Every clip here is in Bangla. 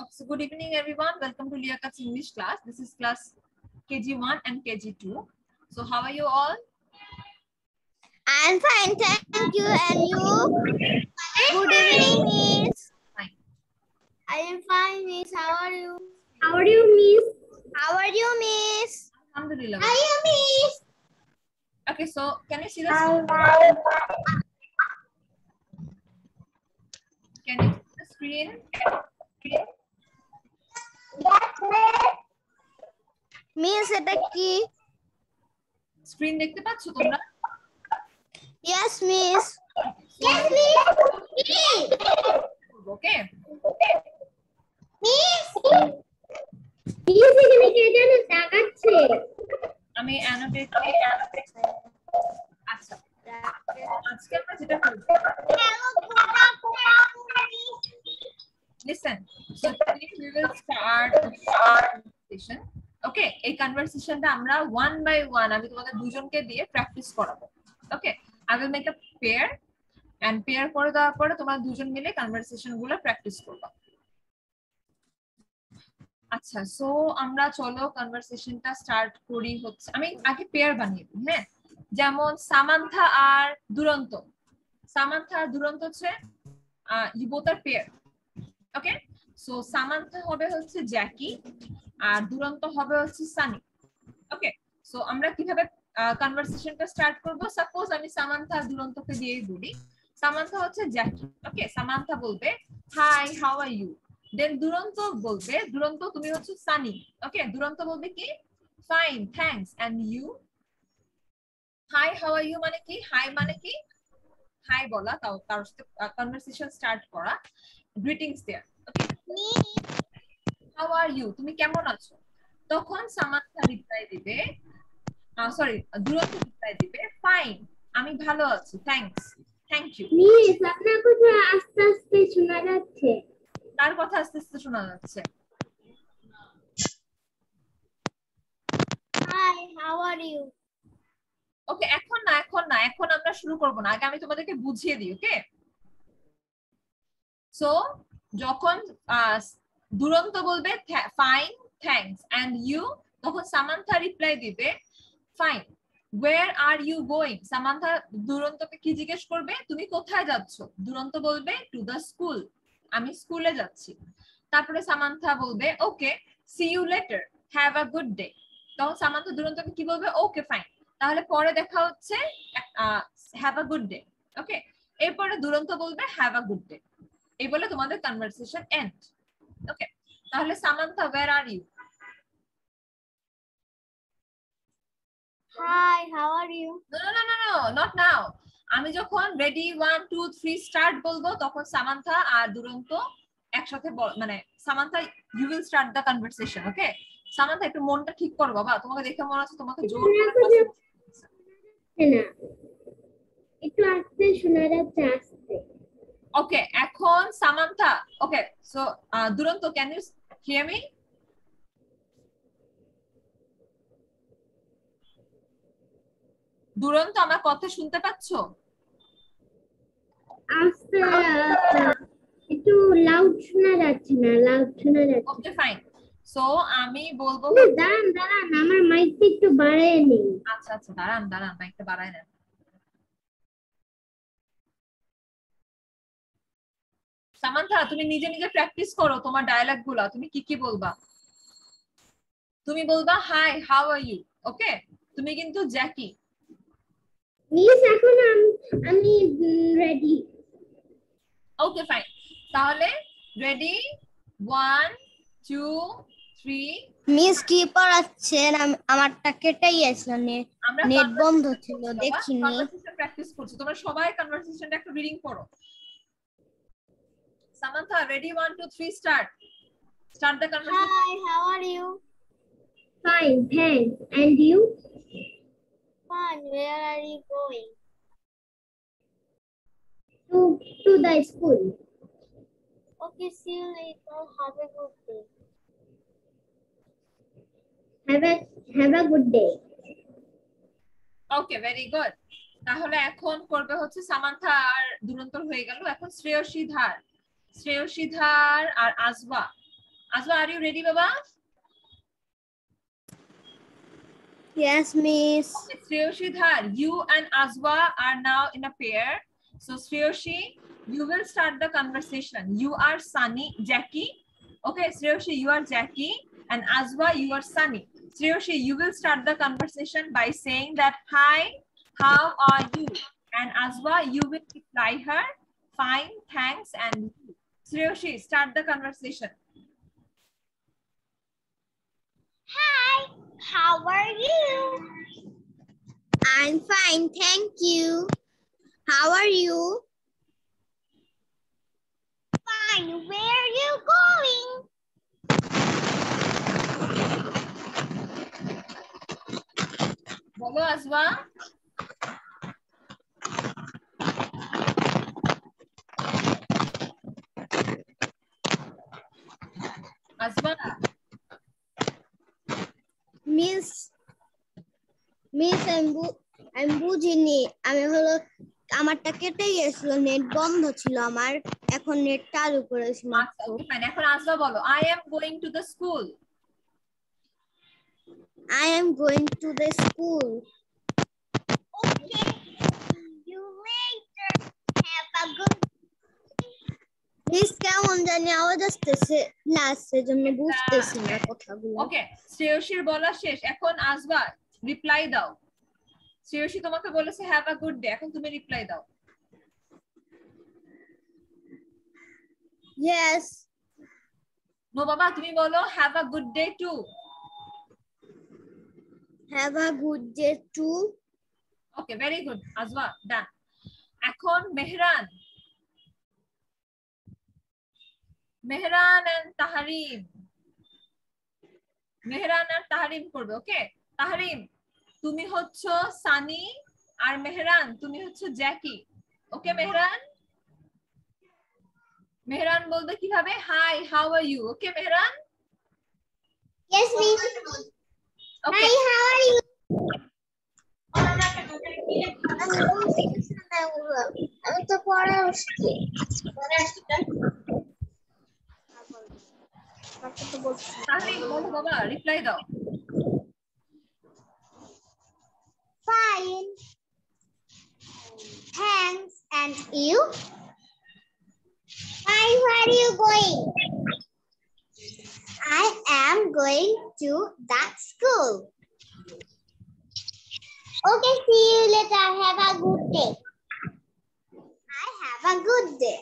Okay, so good evening, everyone. Welcome to Liakat's English class. This is class KG1 and KG2. So, how are you all? I'm fine, thank you. And you? Good evening, Miss. Fine. I am fine, Miss. How are you? How are you, Miss? How are you, Miss? Alhamdulillah. How are you, Miss? Okay, so can you see the screen? Can you see the screen? Miss এটা কি স্ক্রিন দেখতে পাচ্ছ তোমরা yes miss Yes, okay miss miss এখানে কে যেন তাকাচ্ছে আমি অ্যানোটেট আচ্ছা আজকে আমরা যেটা করব listen, so today we will start conversation. ওকে এই কনভারসেশনটা আমরা ওয়ান বাই ওয়ান আমি তোমাদের দুজনকে দিয়ে প্র্যাকটিস করাবো। Okay I will make a pair and pair করে দেওয়ার পরে তোমরা দুজন মিলে কনভারসেশনগুলো প্র্যাকটিস করবা। আচ্ছা সো আমরা চলো কনভারসেশনটা স্টার্ট করি হচ্ছে আমি আগে পেয়ার বানিয়ে দিই হ্যাঁ? যেমন সামান্থা আর দুরন্ত। সামান্থা আর দুরন্ত হচ্ছে you both are pair okay so Samantha হবে হচ্ছে জ্যাকি আর দুরন্ত হবে হচ্ছে সানি। ওকে সো আমরা কীভাবে কনভারসেশনটা স্টার্ট করব? সাপোজ আমি সামান্থা আর দুরন্তকে দিয়েই বলি। সামান্থা হচ্ছে জ্যাকি। ওকে সামান্থা বলবে hi how are you then Duranta বলবে, দুরন্ত, তুমি হচ্ছে সানি। ওকে দুরন্ত বলবে কি? Fine thanks and you hi how are you মানে কি? হাই মানে কি? হাই বলা, তাও, তার সাথে কনভারসেশন স্টার্ট করা। গ্রিটিংস দেয়ার ওকে হাউ আর ইউ তুমি কেমন আছো? তখন সামান্থা রিপ্লাই দিবে সরি দুরন্ত রিপ্লাই দিবে ফাইন আমি ভালো আছি থ্যাঙ্কস থ্যাংক ইউ মিস আপনার কথা আস্তে আস্তে শোনা যাচ্ছে। কার কথা আস্তে আস্তে শোনা যাচ্ছে? Hi how are you okay এখন না এখন না এখন আমরা শুরু করব না আগে আমি তোমাদেরকে বুঝিয়ে দিই ওকে সো যখন দুরন্ত বলবে ফাইন থ্যাঙ্কস এন্ড ইউ তখন সামান্থা রিপ্লাই দিবে fine where are you going Samantha দুরন্তকে কি জিজ্ঞেস করবে? তুমি কোথায় যাচ্ছ? দুরন্ত বলবে টু দ্য স্কুল আমি স্কুলে যাচ্ছি। তারপরে সামান্থা বলবে okay see you later have a good day তখন সামান্থা দুরন্তকে কি বলবে? ওকে ফাইন তাহলে পরে দেখা হচ্ছে have a good day okay এরপরে দুরন্ত বলবে হ্যাভ আ গুড ডে এই বলে তোমাদের কনভারসেশন এন্ড ওকে তাহলে Samantha where are you hi how are you no no no no not now আমি যখন ready one two three start বলব তখন সামান্থা আর দুরন্ত একসাথে মানে Samantha you will start the conversation okay Samantha একটু মনটা ঠিক করো বাবা। তোমাকে দেখে মনে হচ্ছে তোমাকে জোর করে একটু আস্তে শোনা যাচ্ছে আস্তে। ওকে এখন Samantha okay so Duranta can you hear me Duranta আমার কথা শুনতে পাচ্ছো? আস্তে একটু লাউড শোনা যাচ্ছে না লাউড শোনা যাচ্ছে। ওকে ফাইন সো আমি বলব দাঁড়ান দাঁড়ান আমার মাইকটা একটু বাড়ায় নেই আচ্ছা আচ্ছা দাঁড়ান দাঁড়ান মাইকটা বাড়ায় নেন। সামান্থা তুমি নিজে নিজে প্র্যাকটিস করো তোমার ডায়লগগুলা। তুমি কি কি বলবা? তুমি বলবা hi how are you okay তুমি কিন্তু জ্যাকি। মিস এখন আমি রেডি ওকে ফাইন তাহলে ready one two three miss কি পড়াচ্ছেন আম- আমারটা কেটেই আসলো নেট আমরা নেট বন্ধ ছিল দেখিনি। প্র্যাকটিস করছি। তোমরা সবাই কনভারসেশনটা একটু রিডিং করো। Samantha ready one two three start start the conversation hi how are you fine thanks and you fine where are you going to to the school okay see you later have a good day have a have a good day okay very good তাহলে এখন করবে হচ্ছে সামান্থা আর দুরন্তর হয়ে গেল। এখন শ্রেয়সী ধার। Shreyushidhar or Azwa. Azwa, are you ready, Baba? Yes, Miss. Okay, Shreyushidhar, you and Azwa are now in a pair. So, Sriyoshi, you will start the conversation. You are Sunny, Jackie. Okay, Sriyoshi, you are Jackie. And Azwa, you are Sunny. Sriyoshi, you will start the conversation by saying that, Hi, how are you? And Azwa, you will reply her, Fine, thanks, and you. Shreyoshi, start the conversation. Hi, how are you? I'm fine, thank you. How are you? Fine, where are you going? Bolo, Azwa. Azwa, miss miss আমি আমি বুঝিনি আমি হলো আমারটা কেটে গেছিল নেট বন্ধ ছিল আমার এখন নেট চালু করেছি fine. এখন Azwa বলো, I am going to the school. I am going to the school Okay, see you later. Have a good miss কেমন জানি আওয়াজ আসতেছে না সেজন্য বুঝতেছি না কথাগুলো ওকে শ্রেয়সীর বলা শেষ এখন আসবা রিপ্লাই দাও শ্রেয়সী তোমাকে বলেছে হ্যাভ আ গুড ডে এখন তুমি রিপ্লাই দাও ইয়েস নো বাবা তুমি বলো have a good day too have a good day too okay very good আজবা done এখন মেহরান মেহরান এন্ড তাহারিম। মেহরান আর তাহারিম করবে ওকে তাহারিম তুমি হচ্ছ সানি আর মেহরান তুমি হচ্ছ জ্যাকি। ওকে মেহরান? মেহরান বলবে কীভাবে? Hi how are you okay Mehran? Yes, miss. ওকে Hi, how are you? আমি তো পরে আসছি তাহারিম বলো বাবা রিপ্লাই দাও Fine. Thanks. And you? Hi, where are you going? I am going to that school. Okay, see you later. Have a good day. I have a good day.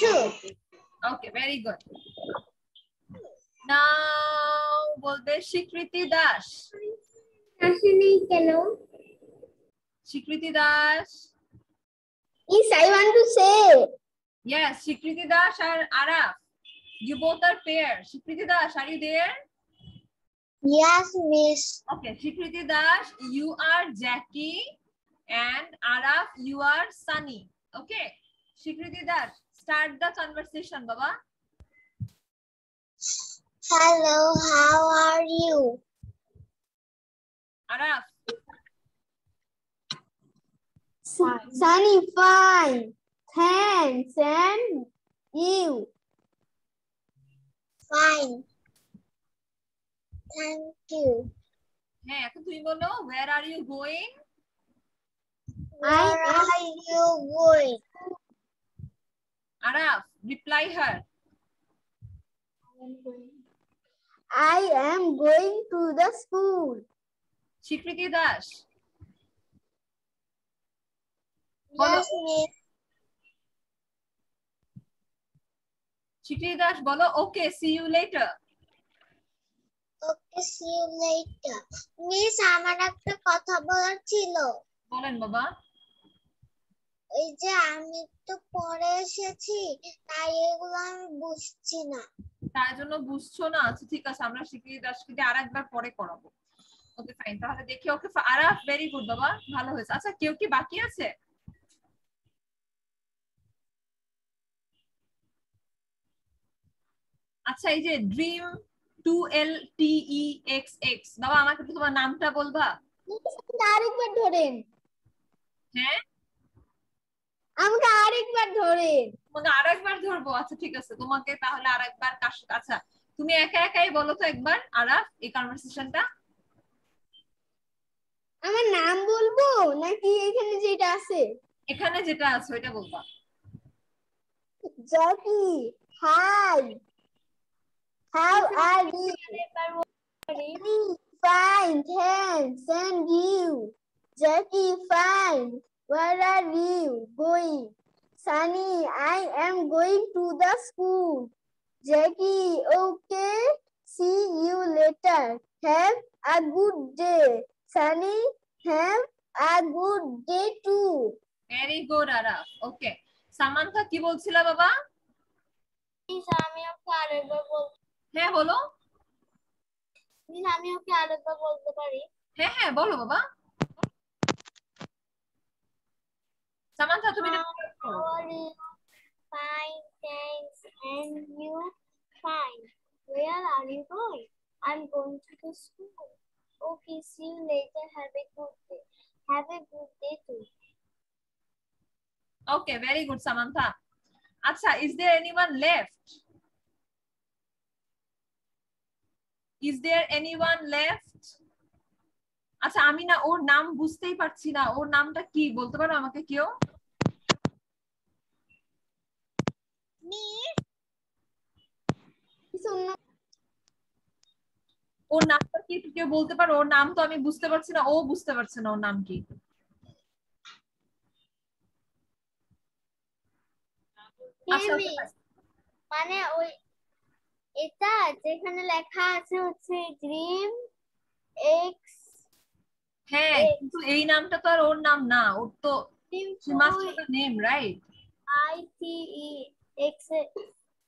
Too. Okay very good নাও বলবে স্বীকৃতি দাস আসেনি কেন? স্বীকৃতি Das Yes, I want to say. Yes, Shikriti Das and Araf. You both are pair. Shikriti Das, are you there? Yes, miss. Okay, Shikriti Das, you are Jackie and Araf, you are Sunny. Okay, Shikriti Das, start the conversation, Baba. Hello, how are you? Araf, Sunny fine thanks and you Fine. Thank you. হ্যাঁ এখন তুমি বলো where are you going? Where are you going? Araf, reply her. I am going To the school Shikriti Das, Yes, miss. Shikriti Das বলো okay, see you later. Okay, see you later. Miss আমার একটা কথা বলার ছিল বলেন বাবা এই যে আমি তো পরে এসেছি তাই এগুলো আমি বুঝছি না। তার জন্য বুঝছ না? আচ্ছা ঠিক আছে আমরা স্বীকৃতি দাসকে আর একবার পরে করাবো। ওকে ফাইন তাহলে দেখি ওকে আরাফ ভেরি গুড বাবা ভালো হয়েছে। আচ্ছা কেউ কি বাকি আছে? আচ্ছা এই যে dream to L T E X X বাবা আমাকে তোমার নামটা বলবা। আরেকবার ধরেন। হ্যাঁ? আমাকে আরেকবার ধরেন তোমাকে আরেকবার ধরবো। আচ্ছা ঠিক আছে। তোমাকে তাহলে আরেকবার আচ্ছা তুমি একা একাই বলো তো একবার আরাফ এই কনভারসেশনটা আমার নাম বলব? নাকি এখানে যেটা আছে? এখানে যেটা আছে ওইটা বলবা। Jackie hi. How are you Fine, thanks. And you? Jackie, fine. Where are you going? Sunny, I am going to the school. Jackie, okay. See you later. Have a good day. Sunny, have a good day too. Very good Araf okay Samantha কি বলছিলা বাবা আমি ওকে আরেকবার বল হ্যাঁ বলো আমি ওকে আরেকবার বলতে পারি হ্যাঁ হ্যাঁ বলো বাবা সামান্থা তুমি এটা How are you? Fine, thanks. And you? Fine. Where are you going? I'm going to the school. Okay, see you later. Have a good day. Have a good day too. Okay very good Samantha আচ্ছা is there anyone left is there anyone left আচ্ছা আমি না ওর নাম বুঝতেই পারছি না ওর নামটা কি বলতে পারো আমাকে কেউ ওর নামটা কি একটু কেউ বলতে পারো? ওর নাম তো আমি বুঝতে পারছি না। ও বুঝতে পারছে না ওর নাম কি। আচ্ছা মানে ওই এটা যেখানে লেখা আছে হচ্ছে ড্রিম এক্স হ্যাঁ কিন্তু এই নামটা তো আর ওর নাম না। ওর তো a name right? I T E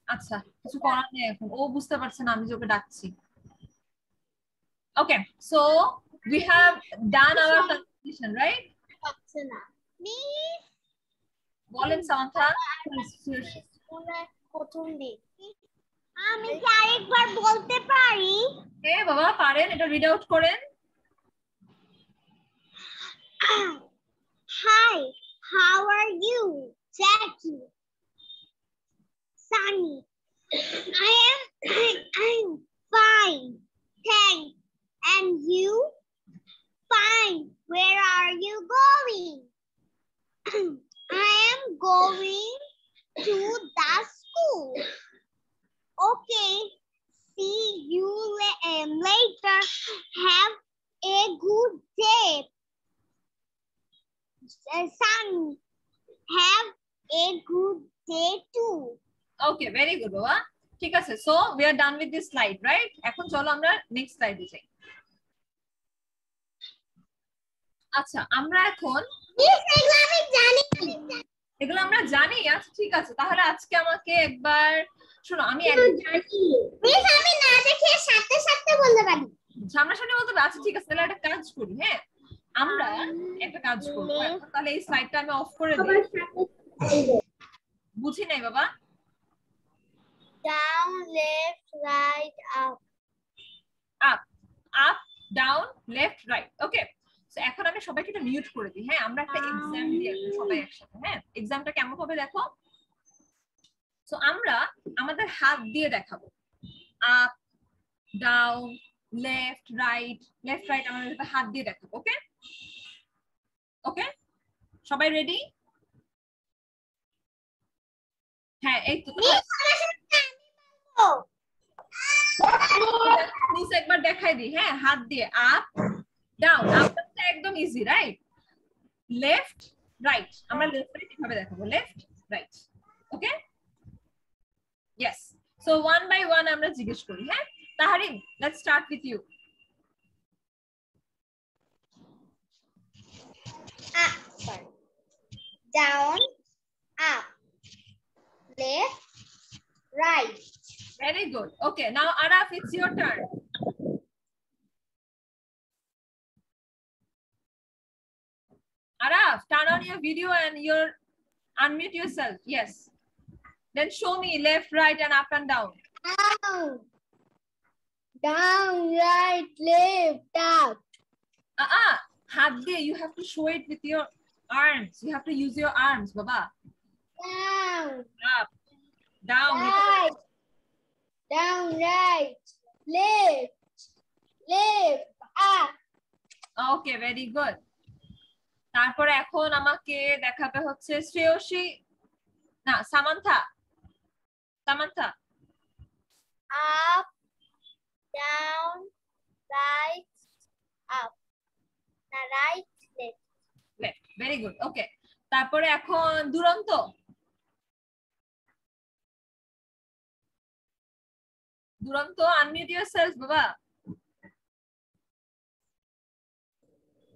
আচ্ছা কিছু করার নেই এখন। ও বুঝতে পারছে না আমি যে ওকে ডাকছি। Okay so our conversation right পাচ্ছে না। মি বলেন সামান্থা প্রথম দিন। আমি কি আরেকবার বলতে পারি? হ্যাঁ বাবা পারেন এটা রিড আউট করেন। Hi, how are you? Jackie. Sunny. I am I'm fine. Thanks. And you? Fine. Where are you going? I am going to the school. Okay. See you la- um, later. Have a good day. Uh, Sunny. Have a good day too. Okay very good বাবা। ঠিক আছে so we are done with this slide right এখন চলো আমরা নেক্সট স্লাইডে যাই। আচ্ছা আমরা এখন এগুলো আমি জানি। এগুলো আমরা জানি। আচ্ছা ঠিক আছে তাহলে আজকে আমাকে একবার শোনো আমি মিস আমি না দেখে সাথে সাথে বলতে পারি। সামনাসামনি বলতে আচ্ছা ঠিক আছে তাহলে একটা কাজ করি হ্যাঁ? আমরা একটা কাজ করব তাহলে এই স্লাইডটা আমি অফ করে দিই। বুঝি নাই বাবা? Down left right up up up down left right okay so এখন আমি সবাইকে একটা মিউট করে দিই হ্যাঁ? আমরা একটা এক্সাম দিই সবাই একসাথে হ্যাঁ? এক্সামটা কেমন হবে দেখো? সো আমরা আমাদের হাত দিয়ে দেখাবো। Up down left right left right আমাদের হাত দিয়ে দেখাবো ওকে ওকে সবাই রেডি হ্যাঁ এই তো। নিচ একবার দেখাই দিই হ্যাঁ হাত দিয়ে আপ ডাউন আপটা একদম ইজি রাইট লেফট রাইট আমরা লেফট রাইট এভাবে দেখাবো left right okay yes so one by one আমরা জিজ্ঞেস করি হ্যাঁ Taharin let's start with you up sorry down, up. Left, right. Very good. Okay, now Araf, it's your turn. Araf, turn on your video and your unmute yourself. Yes. Then show me left, right, and up and down. down down right left up Uh-uh. Had you have to show it with your arms. You have to use your arms, Baba. down Up, down. right down right left, left, up. Okay very good তারপরে এখন আমাকে দেখাবে হচ্ছে শ্রেয়সী না Samantha Samantha up, down, right, up. না right, left. Left very good okay তারপরে এখন দুরন্ত দুরন্ত আনমিউট ইয়োরসেলফ বাবা।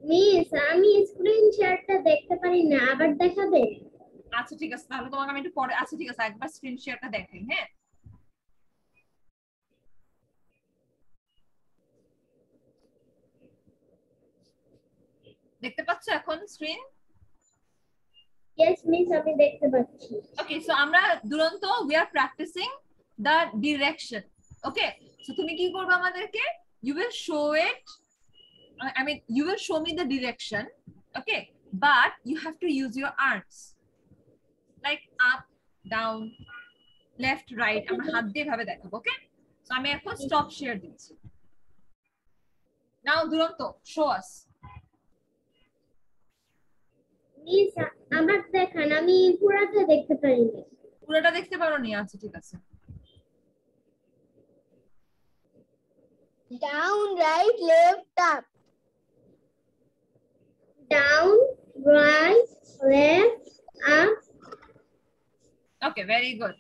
মিস আমি স্ক্রিন শেয়ারটা দেখতে পারি না আবার দেখাবে? আচ্ছা ঠিক আছে তাহলে তোমাকে আমি একটু পরে আচ্ছা ঠিক আছে একবার স্ক্রিন শেয়ারটা দেখাই হ্যাঁ? দেখতে পাচ্ছ এখন স্ক্রিন ইয়েস মিস আমি দেখতে পাচ্ছি। Okay, so আমরা Duranta we are practicing the direction. ওকে তুমি কি করবে আমাদেরকে? You will show it I mean you will show me the direction okay but you have to use your arms like up down left right আমরা হাত দিয়ে ভাবে দেখাবো ওকে সো আমি এখন স্টপ শেয়ার দিচ্ছি। নাও দুরন্ত শো আস আমি পুরাটা দেখতে পারো নি? আচ্ছা ঠিক আছে। Down, right, left, up. Down right left up okay very good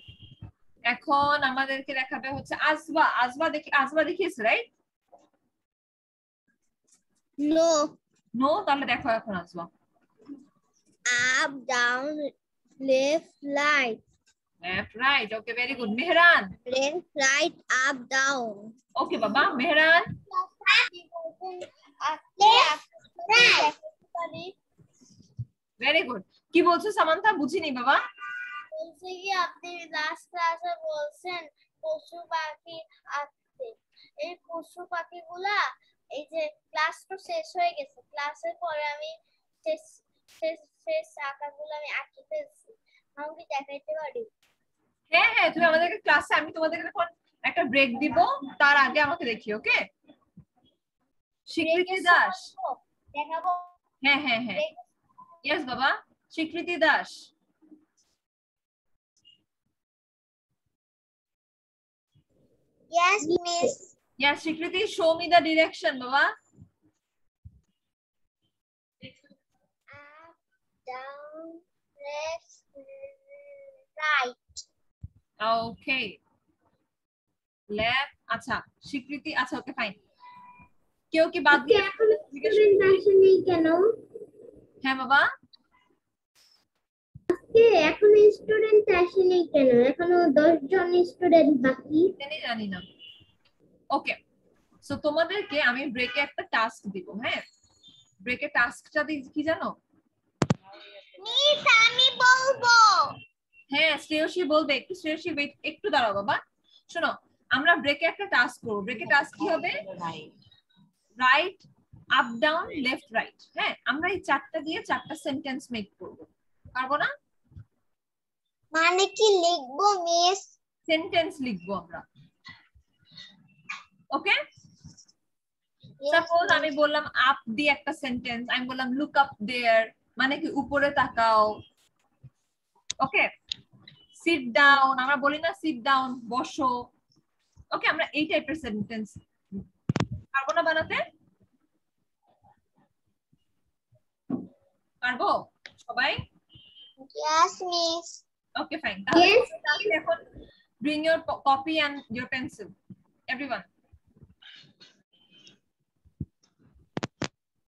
এখন আমাদেরকে দেখাবে হচ্ছে আজবা। আজবা দেখি আজবা দেখিয়েছে রাইট নো নো তাহলে দেখো এখন Azba. Left down, left, right. Okay very good Mehran Left, right, up, down. Okay, Baba. Okay বাবা মেহরান ভেরি গুড কি বলছো সামান্তা? বুঝিনি বাবা। বলছে কি আপনি লাস্ট ক্লাসে বলছেন পশু পাখি আঁকতে। এই পশু পাখিগুলা এই যে ক্লাস তো শেষ হয়ে গেছে ক্লাসের পরে আমি শেষ শেষ শেষ আঁকাগুলো আমি আঁকি ফেলছি আমাকে দেখাইতে পারি? হ্যাঁ হ্যাঁ তুমি আমাদেরকে ক্লাসে আমি তোমাদেরকে এখন একটা ব্রেক দিব তার আগে আমাকে দেখি ওকে স্বীকৃতি দাস দেখাবো হ্যাঁ হ্যাঁ হ্যাঁ ইয়েস বাবা Swikriti Das Yes, miss. Yes, Shikriti, show me the direction, Baba. Up, down, left, right. Okay. Left, আচ্ছা স্বীকৃতি আচ্ছা ওকে ফাইন কেউ কি বাদ দিয়ে এখন স্টুডেন্ট আসেনি কেন? হ্যাঁ বাবা? কে এখন স্টুডেন্ট আসেনি কেন? এখনও দশ জন স্টুডেন্ট বাকি। জানি জানি না। ওকে সো তোমাদেরকে আমি ব্রেকে একটা টাস্ক দিব হ্যাঁ? ব্রেকে টাস্কটা কি জানো? মিস আমি বলব। হ্যাঁ শ্রেয়সী বলবে একটু শ্রেয়সী wait, একটু দাঁড়াও বাবা। শোনো আমরা ব্রেকে একটা টাস্ক করব। ব্রেকে টাস্ক কি হবে? Right up down left right হ্যাঁ আমরা এই চারটা দিয়ে চারটা সেন্টেন্স মেক করব। পারব না? মানে কি লিখব মিস সেন্টেন্স লিখব আমরা। ওকে সাপোজ আমি বললাম আপ দিয়ে একটা সেন্টেন্স আমি বললাম লুক আপ দেয়ার মানে কি উপরে তাকাও। ওকে সিট ডাউন আমরা বলি না সিট ডাউন বসো। ওকে আমরা এই টাইপের সেন্টেন্স পারব না বানাতে? পারব? সবাই? Yes, miss. okay fine তাহলে Yes. এখন bring your copy and your pencil everyone